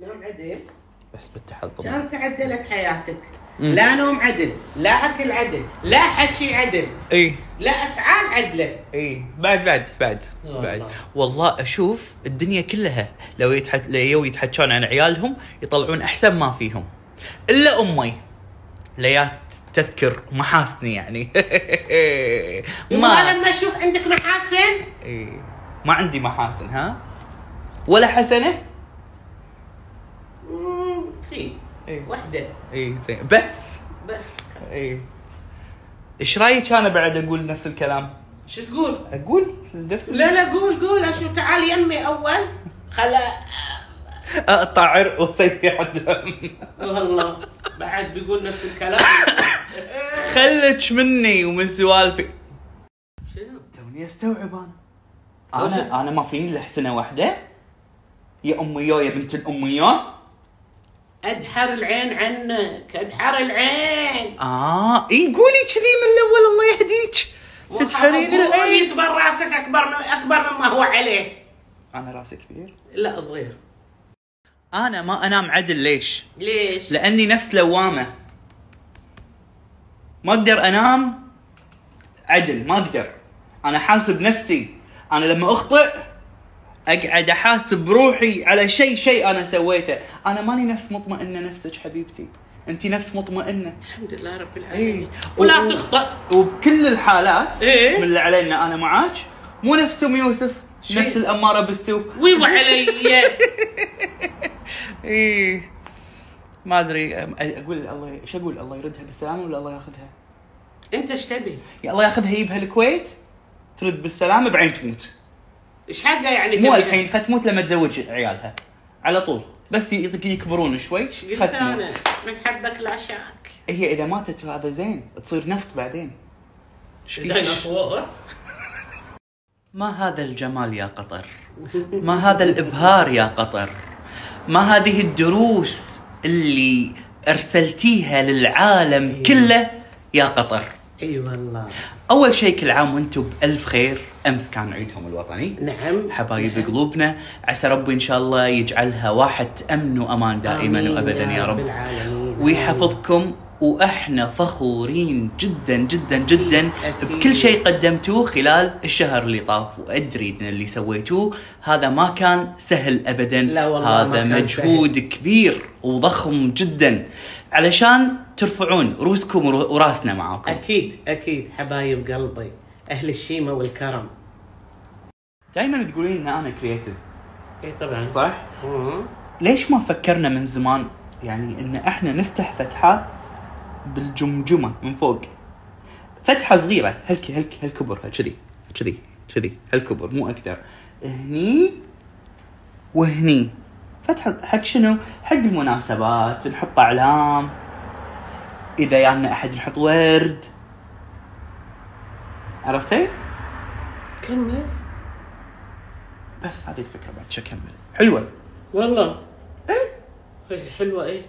نوم عدل. بس طبعا. كان تعدلت حياتك. لا نوم عدل لا أكل عدل لا حكي عدل إي. لا أفعال عدلة. إي. بعد بعد بعد والله. بعد. والله أشوف الدنيا كلها لو يتحك... لو يتحكون عن عيالهم يطلعون أحسن ما فيهم. إلا أمي. ليات تذكر محاسني يعني. ما ما لما أشوف عندك محاسن. إيه. ما عندي محاسن ها؟ ولا حسنة مم، في إيه. وحده اي زين. بس. بس. اي إيش رأيك أنا بعد أقول نفس الكلام؟ شو تقول؟ أقول نفس لا لا قول قول. أشوف تعال يمي أول. خلا اقطع عرق وسيح دم والله. بعد بيقول نفس الكلام. خلك مني ومن سوالفي. شنو؟ توني أستوعب أنا. أنا أنا ما فيني إلا سنه واحدة. يا اميو يا بنت الاميو أدحر العين عنك ادحر العين. آه إي قولي كذي من الأول الله يهديك. تدحرين العين. يكبر راسك أكبر من أكبر مما هو عليه. أنا راسي كبير؟ لا صغير. أنا ما أنام عدل ليش؟ ليش؟ لأني نفس لوامة. ما أقدر أنام عدل ما أقدر. أنا حاسب نفسي. أنا لما أخطئ أقعد أحاسب روحي على شيء شيء أنا سويته. أنا ماني نفس مطمئنة نفسك حبيبتي. انت نفس مطمئنة. الحمد لله رب اي العالمين. ولا و- تخطأ وبكل الحالات إيه؟ بسم الله علينا أنا معاك. مو نفس أم يوسف شيء. نفس الأمارة بالسوق. ويبو علي. إيه. ما أدري أقول الله إيش أقول؟ الله يردها بالسلامة ولا الله ياخذها؟ أنت إيش تبي؟ يا الله ياخذها يجيبها الكويت ترد بالسلامة بعدين تموت. إيش حقه يعني مو؟ الحين ختموت لما تزوج عيالها. على طول. بس يكبرون شوي إيش قلت أنا؟ ختموت من حبك لا شاك هي إذا ماتت هذا زين تصير نفط بعدين. ما هذا الجمال يا قطر؟ ما هذا الإبهار يا قطر؟ ما هذه الدروس اللي أرسلتيها للعالم كله يا قطر؟ إي والله. أول شيء كل عام وأنتم بألف خير. أمس كان عيدهم الوطني. نعم. حبايب قلوبنا. عسى ربي إن شاء الله يجعلها واحد أمن وأمان دائما وابدا يا رب العالمين. ويحفظكم. وأحنا فخورين جدا جدا جدا أكيد. بكل شيء قدمتوه خلال الشهر اللي طاف وأدري إن اللي سويتوه هذا ما كان سهل ابدا. لا والله ما هذا كان مجهود كبير وضخم جدا. علشان ترفعون روسكم وراسنا معاكم. أكيد أكيد. حبايب قلبي أهل الشيمة والكرم. دائما تقولين إن أنا كرييتيف اي طبعا. صح؟ مم. ليش ما فكرنا من زمان؟ يعني إن إحنا نفتح فتحات بالجمجمة من فوق. فتحة صغيرة. هلك هلك هالكبر كذي كذي كذي هالكبر مو أكثر. هني وهني. فتحة حق شنو؟ حق المناسبات نحط أعلام. إذا يانا أحد نحط ورد. عرفتي؟ كمل. بس هذه الفكرة بعد شو أكمل؟ حلوة. والله. إيه حلوة إيه.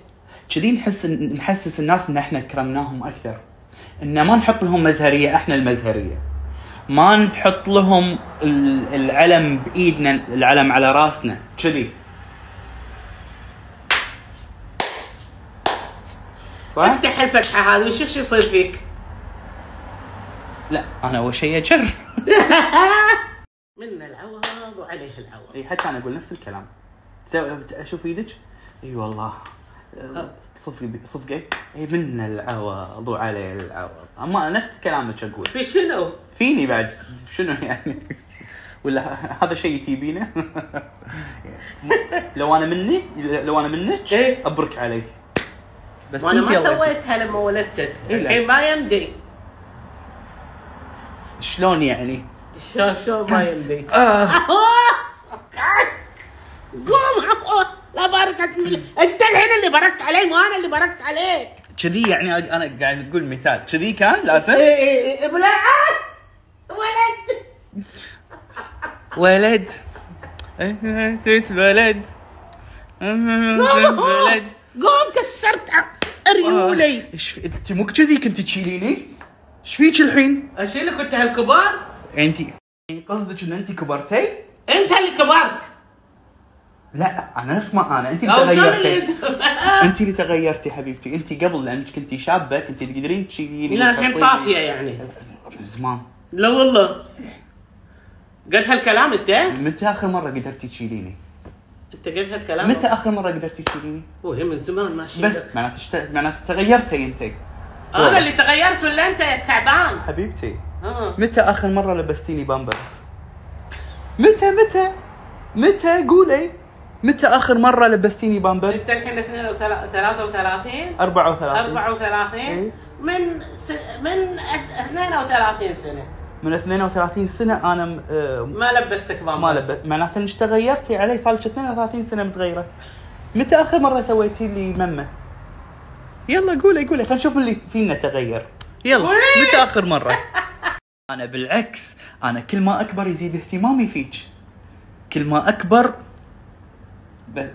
كذي نحس نحسس الناس إن إحنا كرمناهم أكثر. إن ما نحط لهم مزهرية إحنا المزهرية. ما نحط لهم ال- العلم بإيدنا العلم على رأسنا. كذي؟ افتح الفتحة هذه وشوف شو يصير فيك. لا أنا أول شيء أجر. منا العوض وعليه العوض. إي حتى أنا أقول نفس الكلام. أشوف إيدك؟ إي والله. صفقي صفقي اي من العوض وعليه العوض أما نفس كلامك أقول. في شنو؟ فيني بعد؟ شنو يعني؟ ولا هذا شيء تجيبينه لو أنا مني لو أنا منك إيه. أبرك عليك. بس وأنا ما. سويتها لما ولدتك. الحين ما يمدي. شلون يعني؟ شو شو ما يمدي؟ آه. قوم لا باركت انت الحين اللي باركت علي مو أنا اللي باركت عليك. كذي يعني أنا قاعد أقول مثال. كذي كان لازم إيه إيه إيه بلا ولد. ولد. ولد. ولد. قوم كسرت ريولي إيش في- أنت مو كذي كنت تشيليني؟ إيش فيك الحين؟ أشيلك أنت هالكبار؟ انت قصدك إن أنت كبرتي؟ أنت اللي كبرت. لا أنا ما أنا أنت اللي تغيرتي أنت اللي تغيرتي حبيبتي أنت قبل لأنك كنتي شابة كنت تقدرين تشيليني لا الحين. طافية يعني من زمان لا والله قلت هالكلام أنت؟ متى آخر مرة قدرتي تشيليني؟ أنت قلت هالكلام؟ متى آخر مرة قدرتي تشيليني؟ وهي من زمان ماشي بس معناته اشت... معناته تغيرتي أنت أنا اللي تغيرت ولا أنت تعبان؟ حبيبتي آه متى آخر مرة لبستيني بامبرز؟ متى متى؟ متى قولي متى آخر مرة لبستيني بامبرز؟ انت الحين 33 34 34 إيه. من س... من 32 سنة من 32 سنة أنا م... آه، ما لبستك ما بامبرز لبست معناته إنك تغيرتي علي صار لك 32 سنة متغيرة متى آخر مرة سويتي لي ممة؟ يلا قولي قولي خلينا نشوف اللي فينا تغير يلا! متى آخر مرة؟ أنا بالعكس أنا كل ما أكبر يزيد اهتمامي فيك كل ما أكبر.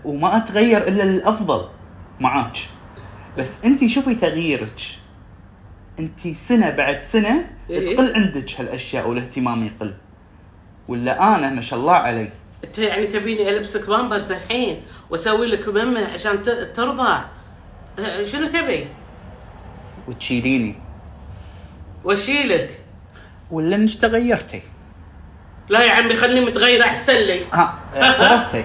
وما أتغير إلا للافضل معاك. بس أنت شوفي تغييرك. أنت سنة بعد سنة إيه. تقل عندك هالأشياء والاهتمام يقل. ولا أنا ما شاء الله علي. أنت يعني تبيني البسك بامبرز الحين وأسوي لك ممه عشان. ترضى. أه، شنو تبي؟ وتشيليني. وأشيلك. ولا انك تغيرتي. لا يا عمي خليني متغير أحسن لي. ها اعترفتي.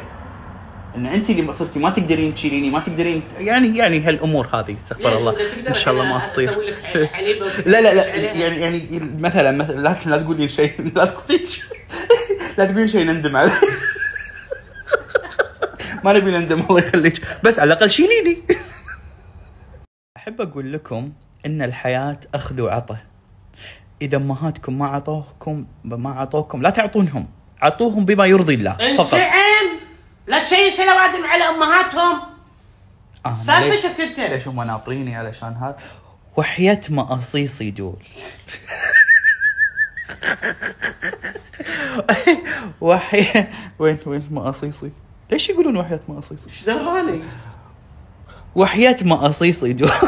إن أنت اللي صرتي ما تقدرين تشيليني ما تقدرين يعني يعني هالأمور هذه استغفر؟ الله. إن شاء الله ما تصير. أسوي لك ح- حليب لا لا لا؟ يعني يعني مثلا مثلا لا لا تقولي شيء لا تقولي شيء. لا تقولي شيء نندم عليه ما نبي نندم الله يخليك. بس على الأقل شيليني. أحب أقول لكم إن الحياة أخذ وعطى. إذا أمهاتكم ما عطوكم ما عطوكم لا تعطونهم. عطوهم بما يرضي الله فقط. لا تشيش الاوادم على أمهاتهم. آه، سالفتك أنت. ليش هم ناطريني علشان هذا؟ وحياة مقاصيصي دول وحياة وين وين مقاصيصي ليش يقولون وحياة مقاصيصي إيش دراني؟ وحياة مقاصيصي دول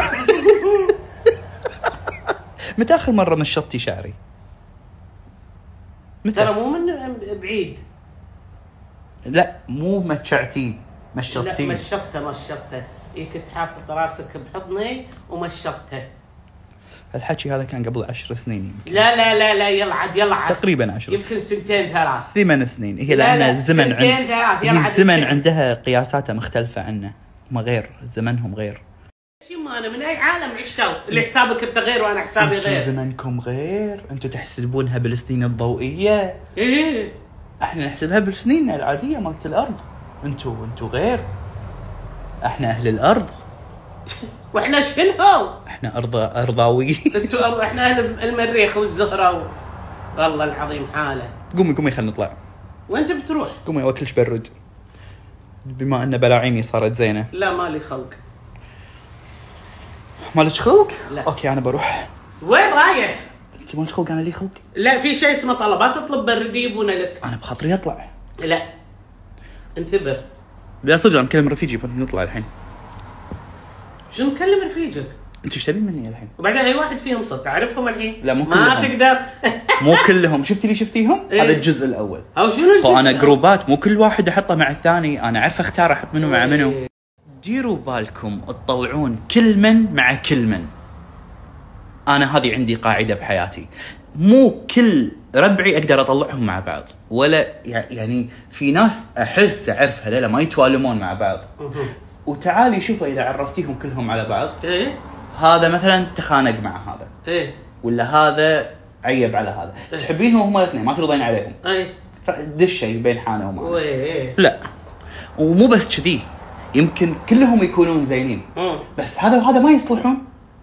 متى آخر مرة مشطتي شعري؟ ترى متى مو من بعيد. لا مو متشعتيه لا مشطتيه مشطته مشطته إيه كنت حاطط راسك بحضني ومشطته الحكي هذا كان قبل عشر سنين يمكن. لا لا لا لا يلا عاد يلا عاد تقريبا عشر سنين. يمكن سنتين ثلاث. ثمان سنين. هي لا، لأن لا، الزمن سنتين عند ثلاث، يلا هي الزمن. عندها قياساتها مختلفة عنا هم غير زمنهم غير. شو ما أنا من أي عالم عشتوا اللي حسابك أنت غير وأنا حسابي غير. زمنكم غير. أنتوا تحسبونها بالسنين الضوئية. إيه. إحنا نحسبها بالسنين العادية مالت الأرض أنتوا أنتوا غير إحنا أهل الأرض وإحنا شنو؟ إحنا ارض أرضاويين أنتوا أرض إحنا أهل المريخ والزهره. والله العظيم حالة قومي قومي خلينا نطلع وانت بتروح؟ قومي واكلش برد بما أن بلاعيمي صارت زينة لا مالي خلق مالك خلق؟ لا. okay أنا بروح وين رايح؟ أنت مالك خلق أنا لي خلق؟ لا في شيء اسمه طلبات تطلب برد يجيبونه لك أنا بخاطري اطلع لا انتبه لا صدق أنا مكلم رفيجي نطلع الحين شو مكلم رفيجك؟ أنت إيش تبين مني الحين؟ وبعدين أي واحد فيهم صدق تعرفهم الحين؟ لا، مو ما كلهم. تقدر مو كلهم شفتي اللي شفتيهم؟ إيه. هذا الجزء الأول أو شنو خو أنا الجزء؟ جروبات مو كل واحد احطه مع الثاني أنا أعرف أختار أحط منو مع منو إيه. ديروا بالكم تطلعون كل من مع كل من أنا هذه عندي قاعدة بحياتي. مو كل ربعي أقدر أطلعهم مع بعض. ولا يع- يعني في ناس أحس أعرف هذول ما يتوالمون مع بعض. وتعالي شوفوا إذا عرفتيهم كلهم على بعض. إيه. هذا مثلا تخانق مع هذا. إيه. ولا هذا عيب على هذا. إيه. تحبينهم هم الاثنين ما ترضين عليهم. إيه. فدش شيء بين حانه ومانه. ويه لا. ومو بس كذي. يمكن كلهم يكونون زينين. مم. بس هذا وهذا ما يصلحون.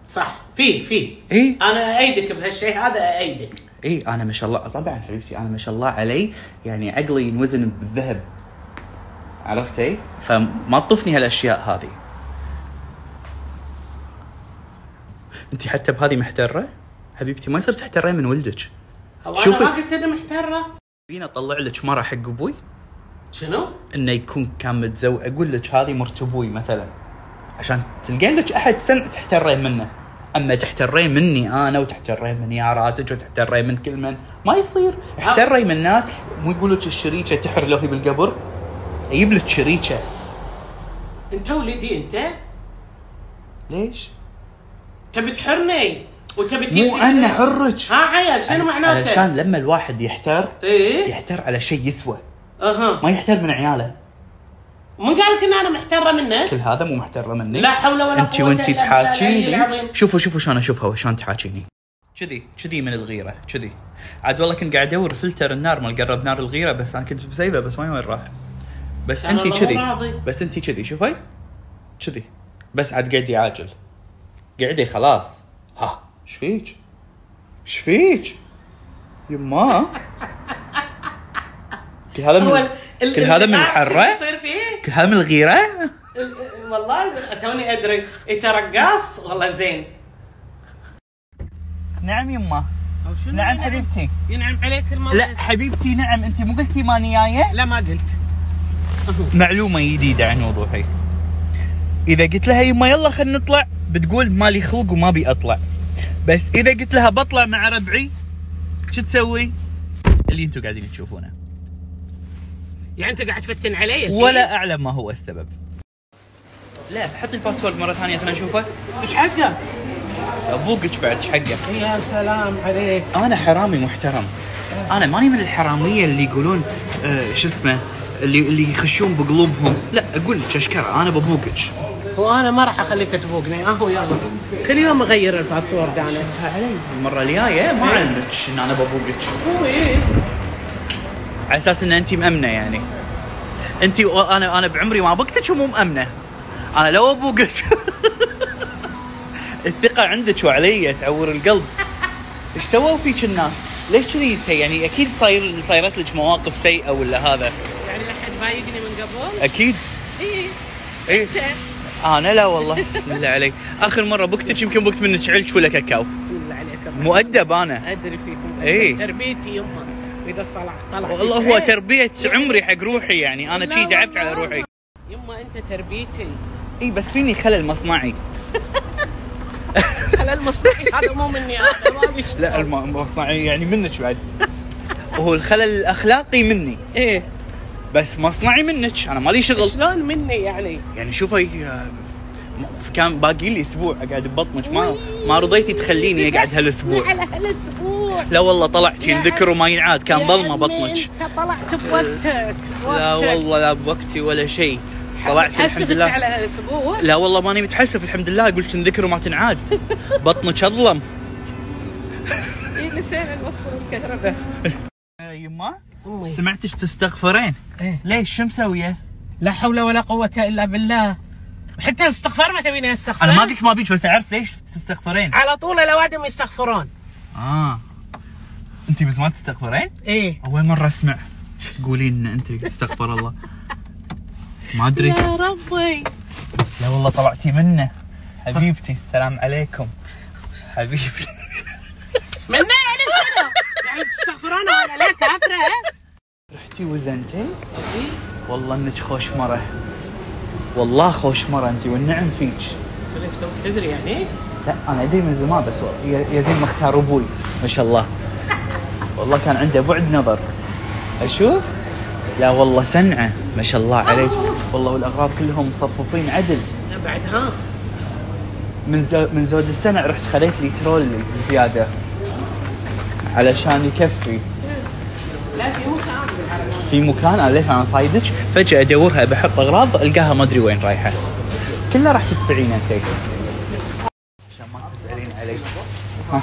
صح. في في. اي أنا إيدك بهالشيء هذا إيدك اي أنا ما شاء الله. طبعا حبيبتي أنا ما شاء الله علي. يعني عقلي ينوزن بالذهب عرفتي؟ فما تطفني هالأشياء هذه. انت حتى بهذه محترة؟ حبيبتي ما يصير تحترين من ولدك. شوفي. أنا ما قلت أنا محترة. فينا أطلع لك مرة حق أبوي. شنو؟ إنه يكون كان متزوج. أقول لك هذه مرت أبوي مثلا. عشان تلقين لك أحد سمع تحترين منه. أما تحترين مني أنا وتحترين من ياراتك وتحترين من كل من. ما يصير. احتري من الناس مو يقول لك الشريكة تحر له بالقبر؟ أجيب لك شريكة. أنت ولدي أنت؟ ليش؟ تبي تحرني؟ وتبي تجيب مو أنا؟ حرك. ها عيل شنو معناته؟ علشان لما الواحد يحتر إيه؟ يحتر على شيء يسوى. أها. ما يحتر من عياله. من قال لك إن أنا محترة منك؟ كل هذا مو محتر مني لا حول ولا أنت قوة وأنت إلا بالله العلي تحاكيني العظيم. شوفوا شوفوا شلون أشوفها شلون تحاكيني كذي كذي من الغيرة كذي عاد والله كنت قاعد أدور فلتر النار مال قرب نار الغيرة بس أنا كنت مسيبه بس ما وين راح بس أنت كذي. بس أنت كذي شوفي كذي بس عاد قعدي عاجل قعدي خلاص ها إيش فيك؟ إيش فيك؟ يما كل هذا من كل هذا من الحرة؟ من الغيرة؟ ال- ال- والله توني أدري. انت رقاص والله زين. نعم يما. نعم ينعم- حبيبتي. ينعم عليك الموت لا حبيبتي نعم. أنت مو قلتي ماني جاية لا ما قلت. معلومة جديدة عن وضوحي. إذا قلت لها يما يلا خلينا نطلع بتقول مالي خلق وما أبي أطلع. بس إذا قلت لها بطلع مع ربعي شو تسوي؟ اللي أنتم قاعدين تشوفونه. يعني انت قاعد تفتن علي ولا أعلم ما هو السبب. لا حطي الباسورد مرة ثانية خلينا نشوفه. إيش حقه؟ ابوقك بعد إيش حقه؟ يا سلام عليك. أنا حرامي محترم. أنا ماني من الحرامية اللي يقولون آه شو اسمه اللي اللي يخشون بقلوبهم. لا أقول لك اشكره أنا ببوقك. وأنا ما راح أخليك تفوقني اهو يلا. كل يوم أغير الباسورد أنا. علي المرة الجاية ما علمك إن أنا ببوقك. هو إيه. على أساس إن انت مأمنة يعني. انت أنا أنا بعمري ما بقتك ومو مأمنة. أنا لو ابوقك الثقة عندك وعلي تعور القلب. إيش سووا فيك الناس؟ ليش كذي يعني أكيد صاير صايرت لك مواقف سيئة ولا هذا؟ يعني لا حد ضايقني من قبل؟ أكيد. إيه. انت أنا لا والله. بسم الله عليك. آخر مرة بقتك يمكن بقت منك علش ولا كاكاو. بسم الله عليك. مؤدب أنا. أدري فيكم. إيه. تربيتي يمه إذا طلع طلع والله هو. تربية عمري حق روحي يعني. أنا شي تعبت على. روحي. يمه أنت تربيتي. إي بس فيني خلل مصنعي. خلال مصنعي هذا مو مني أنا. لا الم- مصنعي يعني منك بعد. وهو الخلل الأخلاقي مني. إيه. بس مصنعي منك أنا مالي شغل. شلون مني يعني؟ يعني شوفي آه، كان باقي لي أسبوع أقعد ببطنك. ما ما رضيتي تخليني أقعد هالأسبوع. على هالأسبوع. لا والله طلعت يا ينذكر وما ينعاد كان ظلمه بطنك. أنت طلعت بوقتك لا. والله لا بوقتي ولا شيء. طلعت الحمد لله. على هالاسبوع لا والله ماني متحسف الحمد لله. قلت تنذكر وما تنعاد. بطنك أظلم. إيه نسينا نوصل الكهرباء. يما سمعتش تستغفرين؟ إيه. ليش؟ شو مسوية؟ لا حول ولا قوة إلا بالله. حتى الاستغفار ما تبيني أستغفر. أنا ما قلت ما بيك بس أعرف ليش تستغفرين. على طول الأوادم يستغفرون. آه. انت بس ما تستغفرين؟ إيه. أول مرة أسمع. تقولين إن انت استغفر الله. ما أدري. يا ربي. لا والله طلعتي منه. حبيبتي السلام عليكم. حبيبتي. منا يعني شنو؟ يعني تستغفرون ولا لا كافرة رحتي وزنتي؟ والله إنك خوش مره والله خوش مره انت والنعم فيك. تدري يعني؟ لا أنا أدري من زمان بس يا يا زين مختار أبوي. ما شاء الله. والله كان عنده بعد نظر. أشوف؟ لا والله سنعه ما شاء الله عليك والله والأغراض كلهم مصففين عدل. بعد ها من زو من زود السنة رحت خذيت لي ترولي زيادة. علشان يكفي. لا في مكان في مكان أنا ليش أنا صايدك. فجأة أدورها بحط أغراض ألقاها ما أدري وين رايحة. كلها راح تدفعين أنت. عشان ما تزعلين علي. ها.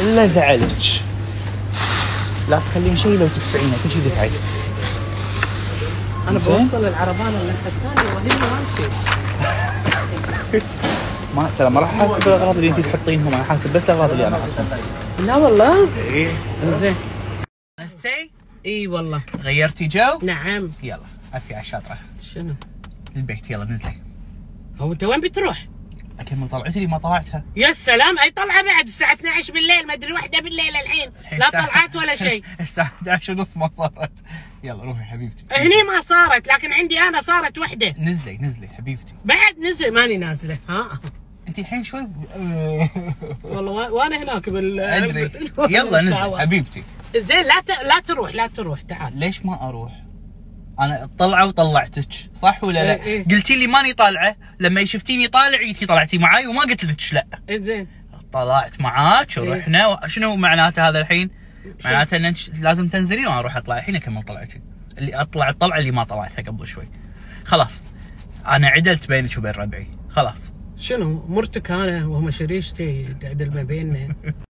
إلا زعلك لا تخلين شيء لو تدفعينه كل شيء دفعي. أنا زين. بوصل العربانة للناحية الثانية وهي ما أمشي. ما ترى ما راح أحاسب. الأغراض اللي أنت تحطينهم أنا حاسب بس الأغراض اللي أنا احطها لا والله. إيه. زين. إي والله. غيرتي جو؟ نعم. يلا عفي على الشاطرة. شنو؟ البيت يلا نزلي. هو أنت وين بتروح؟ اكمل طلعتي لي ما طلعتها. يا سلام أي طلعة بعد الساعة 12 بالليل ما أدري واحدة بالليل الحين. لا طلعات ولا شيء. الساعة 11 ونص ما صارت. يلا روحي حبيبتي. هني ما صارت لكن عندي أنا صارت وحدة. نزلي نزلي حبيبتي. بعد نزل ماني نازلة. ها. أنت الحين شوي والله وأ- وأنا هناك بال أدري. يلا نزلي حبيبتي. زين لا ت... لا تروح لا تروح تعال. ليش ما أروح؟ أنا طلعه وطلعتك صح ولا لا؟ إيه، إيه. قلتي لي ماني طالعه لما شفتيني طالع جيتي طلعتي معاي وما قلت لك لا. اي زين. طلعت معاك إيه. ورحنا و- شنو معناته هذا الحين؟ معناته إن أنت لازم تنزلين وأنا أروح أطلع الحين أكمل طلعتي. اللي أطلع الطلعة اللي ما طلعتها قبل شوي. خلاص. أنا عدلت بينك وبين ربعي. خلاص. شنو؟ مرتك أنا وهم شريشتي تعدل ما بيننا.